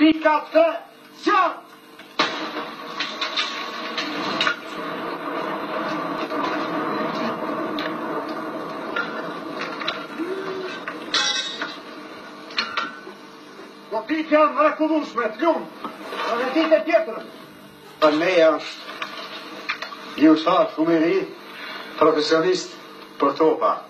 Pika të qartë! Po pikë janë të mrekullueshme, të lumë, na një ditë e tjetrën. Për ne është një ushtar shumë i ri, profesionist për topa.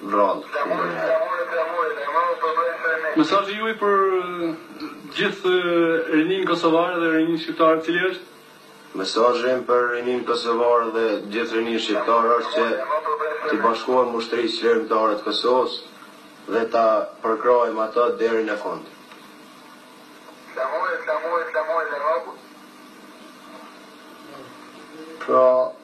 Bravo Filmi. Mesazhi juaj për gjithë rininë kosovare dhe rininë shqiptare cili është? Mesazhi im për rininë kosovare dhe gjithë rininë shqiptare është që t'i bashkohen Ushtrisë Çlirimtare të Kosovës dhe ta përkrahim atë deri në fund. Flamuri, flamuri, flamuri dhe robu. Pra,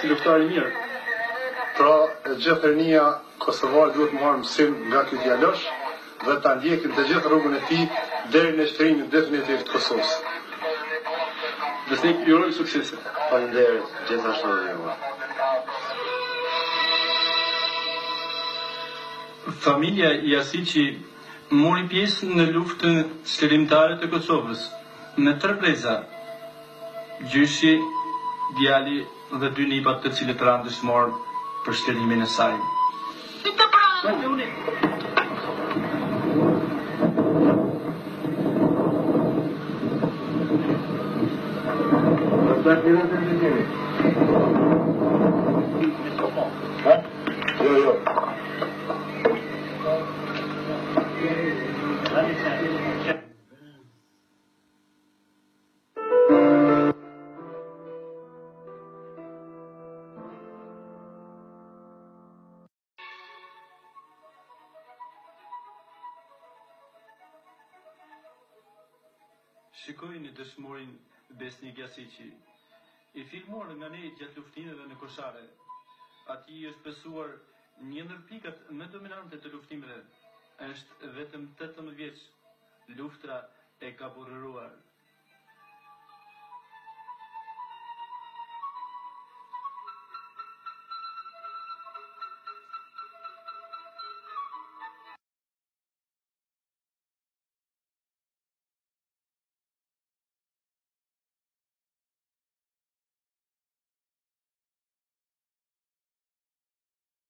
Si luftëtar i mirë. Pra e gjithë rinia kosovare duhet të marrë mësim nga ky djalosh dhe ta ndjekin të gjithë rrugën e tij deri në çlirimin definitiv të Kosovës. Besnik ju uroj suksese. Faleminderit, gjithashtu dhe juve. Familja Jasiqi mori pjesë në Luftën Çlirimtare të Kosovës me tre breza. Gjyshi, djali dhe dy nipat të cilët ranë dëshmorë për çlirimin e saj. Shikojeni dëshmorin Besnik Jasiqi, i filmuar nga ne gjatë luftimeve në Koshare. Atij i është besuar një ndër pikat më dominante të luftimeve, është vetëm 18 vjeç Lufta e ka burrëruar.